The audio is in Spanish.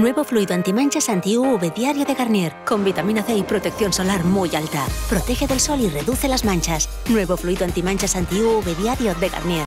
Nuevo fluido antimanchas anti-UV diario de Garnier, con vitamina C y protección solar muy alta. Protege del sol y reduce las manchas. Nuevo fluido antimanchas anti-UV diario de Garnier.